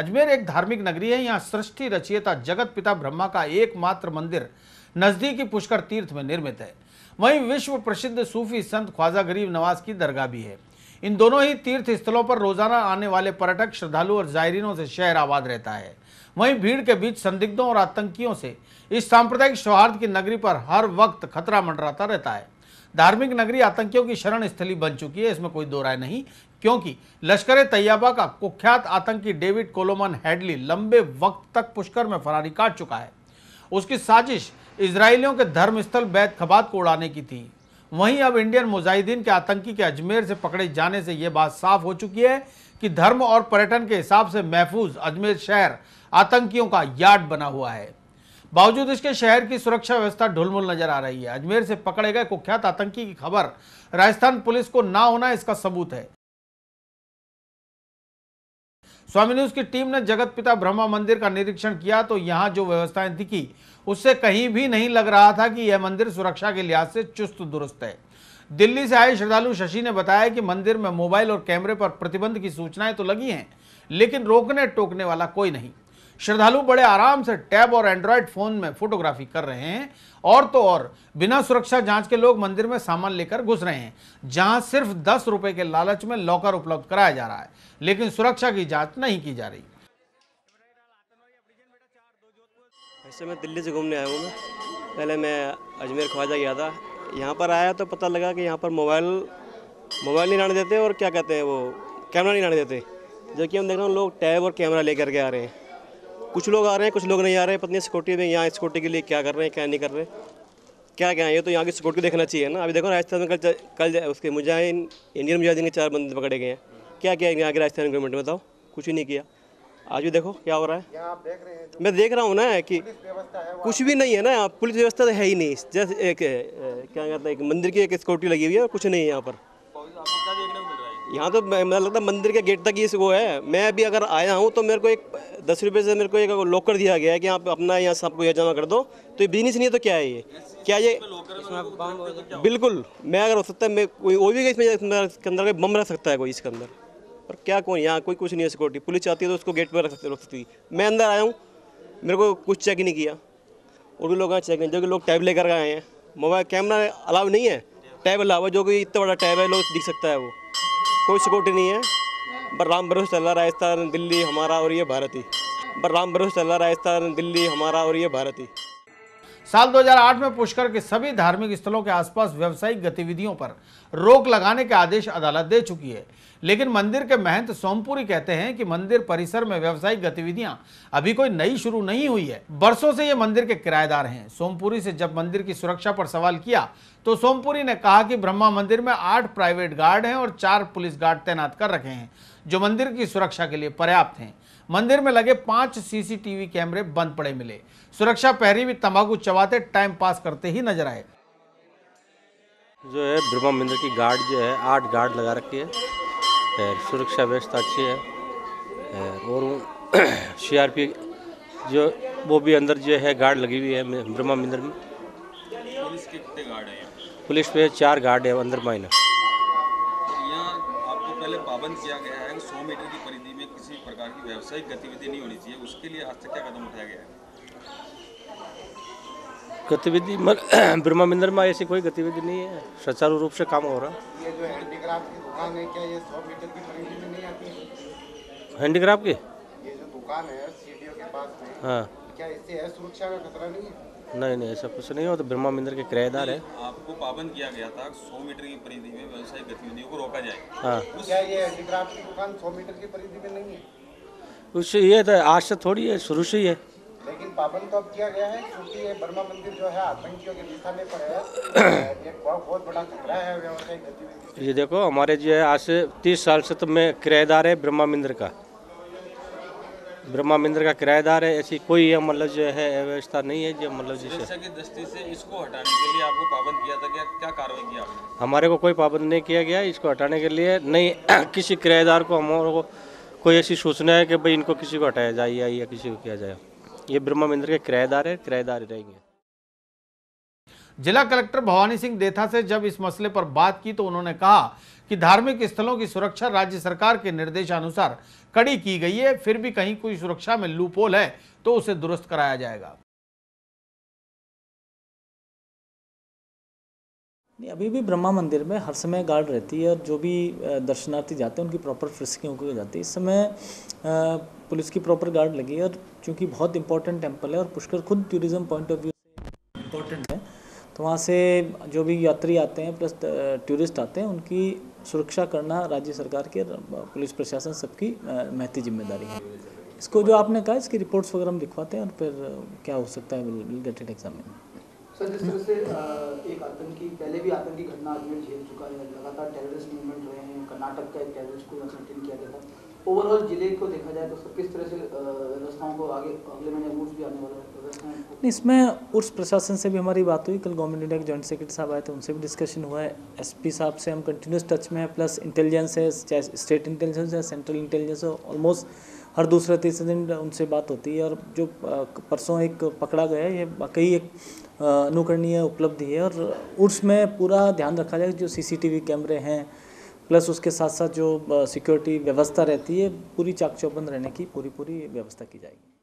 अजमेर एक धार्मिक नगरी है। यहाँ सृष्टि रचयिता जगत पिता ब्रह्मा का एकमात्र मंदिर नजदीकी पुष्कर तीर्थ में निर्मित है। वहीं विश्व प्रसिद्ध सूफी संत ख्वाजा गरीब नवाज़ की दरगाह भी है। इन दोनों ही तीर्थ स्थलों पर रोज़ाना आने वाले पर्यटक श्रद्धालु और जायरीनों से शहर आबाद रहता है। वहीं भीड़ के बीच संदिग्धों और आतंकियों से इस सांप्रदायिक सौहार्द की नगरी पर हर वक्त खतरा मंडराता रहता है। धार्मिक नगरी आतंकियों की शरण स्थली बन चुकी है, इसमें कोई दो राय नहीं। क्योंकि लश्कर तैयबा का कुख्यात आतंकी डेविड कोलोमन हेडली लंबे वक्त तक पुष्कर में फरारी काट चुका है। उसकी साजिश इसराइलियों के धर्मस्थल बैत खबात को उड़ाने की थी। वहीं अब इंडियन मुजाहिदीन के आतंकी के अजमेर से पकड़े जाने से यह बात साफ़ हो चुकी है कि धर्म और पर्यटन के हिसाब से महफूज अजमेर शहर आतंकियों का यार्ड बना हुआ है। बावजूद इसके शहर की सुरक्षा व्यवस्था ढुलमुल नज़र आ रही है। अजमेर से पकड़े गए कुख्यात आतंकी की खबर राजस्थान पुलिस को ना होना इसका सबूत है। स्वामी न्यूज़ की टीम ने जगत पिता ब्रह्मा मंदिर का निरीक्षण किया तो यहाँ जो व्यवस्थाएँ दिखी, उससे कहीं भी नहीं लग रहा था कि यह मंदिर सुरक्षा के लिहाज से चुस्त दुरुस्त है। दिल्ली से आए श्रद्धालु शशि ने बताया कि मंदिर में मोबाइल और कैमरे पर प्रतिबंध की सूचनाएँ तो लगी हैं, लेकिन रोकने टोकने वाला कोई नहीं। श्रद्धालु बड़े आराम से टैब और एंड्रॉयड फ़ोन में फोटोग्राफी कर रहे हैं। और तो और, बिना सुरक्षा जाँच के लोग मंदिर में सामान लेकर घुस रहे हैं। जहाँ सिर्फ़ दस रुपए के लालच में लॉकर उपलब्ध कराया जा रहा है, लेकिन सुरक्षा की जाँच नहीं की जा रही। ऐसे मैं दिल्ली से घूमने आया हूँ मैं पहले मैं अजमेर ख्वाजा गया था। यहाँ पर आया तो पता लगा कि यहाँ पर मोबाइल मोबाइल नहीं लाने देते और क्या कहते हैं वो, कैमरा नहीं लाने देते। जो कि हम देख रहे हैं, लोग टैब और कैमरा लेकर के आ रहे हैं। कुछ लोग आ रहे हैं कुछ लोग नहीं आ रहे हैं पत्नी सिक्योरिटी में यहाँ सिक्योरिटी के लिए क्या कर रहे हैं क्या नहीं कर रहे क्या क्या है? ये तो यहाँ की सिक्योरिटी देखना चाहिए ना। अभी देखो राजस्थान में कल कल उसके मुजाहिन इंडियन मुजाहिदीन के चार बंदे पकड़े गए हैं। क्या क्या यहाँ के राजस्थान गवर्नमेंट में बताओ? कुछ ही नहीं किया। आज भी देखो क्या हो रहा है? आप देख रहे हैं? मैं देख रहा हूँ ना कि कुछ भी नहीं है ना पुलिस व्यवस्था तो है ही नहीं। जैसे एक क्या कहते हैं एक मंदिर की एक सिक्योरिटी लगी हुई है कुछ नहीं है यहाँ पर। यहाँ तो मुझे लगता है मंदिर के गेट तक ही वो है। मैं अभी अगर आया हूँ तो मेरे को एक दस रुपये से मेरे को एक लॉकर दिया गया है कि आप अपना यहाँ सबको यह जमा कर दो। तो ये बिज़नेस नहीं है तो क्या है ये? क्या ये? बिल्कुल। मैं अगर हो सकता है, मैं कोई वो भी इसमें इसके अंदर बम रख सकता है कोई इसके अंदर। पर क्या कौन, यहाँ कोई कुछ नहीं है सिक्योरिटी पुलिस चाहती है तो उसको गेट पर रख सकती रख सकती मैं अंदर आया हूँ, मेरे को कुछ चेक ही नहीं किया। और भी लोग यहाँ चेक नहीं, जो कि लोग टैब लेकर आए हैं। मोबाइल कैमरा अलाउ नहीं है। टैब अलावा जो कि इतना बड़ा टैब है, लोग दिख सकता है वो। कोई सिक्योरिटी नहीं है। पर राम भरोसे चल रहा राजस्थान, दिल्ली हमारा और ये भारत ही। पर राम भरोसे चल रहा राजस्थान, दिल्ली हमारा और ये भारत ही। साल 2008 में पुष्कर के सभी धार्मिक स्थलों के आसपास व्यावसायिक गतिविधियों पर रोक लगाने के आदेश अदालत दे चुकी है। लेकिन मंदिर के महंत सोमपुरी कहते हैं कि मंदिर परिसर में व्यावसायिक गतिविधियाँ अभी कोई नई शुरू नहीं हुई है। बरसों से ये मंदिर के किराएदार हैं। सोमपुरी से जब मंदिर की सुरक्षा पर सवाल किया तो सोमपुरी ने कहा कि ब्रह्मा मंदिर में आठ प्राइवेट गार्ड हैं और चार पुलिस गार्ड तैनात कर रखे हैं। जो मंदिर की सुरक्षा के लिए पर्याप्त हैं। मंदिर में लगे पाँच सीसीटीवी कैमरे बंद पड़े मिले। सुरक्षा पहरी भी तंबाकू चबाते टाइम पास करते ही नज़र आए। जो है ब्रह्मा मंदिर की गार्ड जो है आठ गार्ड लगा रखी है। सुरक्षा व्यवस्था अच्छी है। और सीआरपी जो वो भी अंदर जो है गार्ड लगी हुई है ब्रह्मा मंदिर में। पुलिस के कितने गार्ड हैं? पुलिस पे चार गार्ड है अंदर आपको पहले पाबंद किया गया है। सौ मीटर की परिधि में किसी प्रकार की व्यावसायिक गतिविधि नहीं होनी चाहिए। उसके लिए आज तक क्या कदम उठाया गया है? गतिविधि ब्रह्मा मंदिर में ऐसी कोई गतिविधि नहीं है। सुचारू रूप से काम हो रहा। ये जो हैंडीक्राफ्ट की दुकान है क्या ये सौ मीटर की परिधि में नहीं आती? है हैंडीक्राफ्ट की? ये जो दुकान है सीडीओ के पास में हाँ। क्या इससे सुरक्षा का खतरा नहीं है? नहीं नहीं ऐसा कुछ नहीं हो तो ब्रह्मा मंदिर के किराएदार है। आपको पाबंद किया गया था सौ मीटर की परिधि में व्यवसायिक गतिविधियों को रोका जाए। हाँ। क्या ये हैंडीक्राफ्ट की दुकान सौ मीटर की परिधि में नहीं है? उससे ये तो आज से थोड़ी है शुरू से ही है। लेकिन पाबंद तो अब किया गया है क्योंकि ये बर्मा मंदिर जो है आतंकियों के निशाने पर है। ये बहुत बड़ा खतरा है व्यवसायिक गतिविधि ये देखो हमारे जो है आज से तीस साल से तो मैं किराएदार है ब्रह्मा मंदिर का। ब्रह्मा मंदिर का किराएदार है ऐसी कोई मतलब जो है व्यवस्था नहीं है जो मतलब जिससे की दृष्टि से इसको हटाने के लिए आपको पाबंद किया था क्या क्या कार्रवाई किया आपने? हमारे को कोई पाबंद नहीं किया गया इसको हटाने के लिए नहीं किसी किराएदार को हमारे को कोई ऐसी सूचना है कि भाई इनको किसी को हटाया जाए या किसी को किया जाए। ये ब्रह्मा मंदिर के किराएदार है किराएदार रहेंगे। जिला कलेक्टर भवानी सिंह देथा से जब इस मसले पर बात की तो उन्होंने कहा कि धार्मिक स्थलों की सुरक्षा राज्य सरकार के निर्देशानुसार कड़ी की गई है, फिर भी कहीं कोई सुरक्षा में लूपोल है तो उसे दुरुस्त कराया जाएगा। नहीं, अभी भी ब्रह्मा मंदिर में हर समय गार्ड रहती है और जो भी दर्शनार्थी जाते हैं, उनकी प्रॉपर फ्रिस्किंग हो जाती है। इस समय पुलिस की प्रॉपर गार्ड लगी है और चूँकि बहुत इंपॉर्टेंट टेंपल है और पुष्कर खुद टूरिज़्म पॉइंट ऑफ़ व्यू से इम्पोर्टेंट है तो वहाँ से जो भी यात्री आते हैं, प्लस टूरिस्ट आते हैं, उनकी सुरक्षा करना राज्य सरकार की पुलिस प्रशासन सबकी महती ज़िम्मेदारी है। इसको जो आपने कहा, इसकी रिपोर्ट्स वगैरह हम दिखवाते हैं और फिर क्या हो सकता है इट एग्जामिन सर, जिस तरह से एक आतंकी, पहले भी आतंकी घटना अजमेर झेल चुका है, लगातार टेररिस्ट मूवमेंट रहे हैं, कर्नाटक का एक टेररिस्ट को किया गया था। ओवरऑल ज़िले को देखा जाए तो किस तरह से व्यवस्थाओं को आगे अगले महीने उर्स भी आने वाला है? नहीं, इसमें उर्स प्रशासन से भी हमारी बात हुई। कल गवर्नमेंट इंडिया के जॉइंट सेक्रेटरी साहब आए थे उनसे भी डिस्कशन हुआ है। एसपी साहब से हम कंटिन्यूस टच में है प्लस इंटेलिजेंस है चाहे स्टेट इंटेलिजेंस है सेंट्रल इंटेलिजेंस है ऑलमोस्ट हर दूसरे तीसरे दिन उनसे बात होती है। और जो परसों एक पकड़ा गया ये वाकई एक अनुकरणीय उपलब्धि है। और उर्स में पूरा ध्यान रखा जाए जो सीसीटीवी कैमरे हैं प्लस उसके साथ साथ जो सिक्योरिटी व्यवस्था रहती है, पूरी चाक चौबंद रहने की पूरी पूरी व्यवस्था की जाएगी।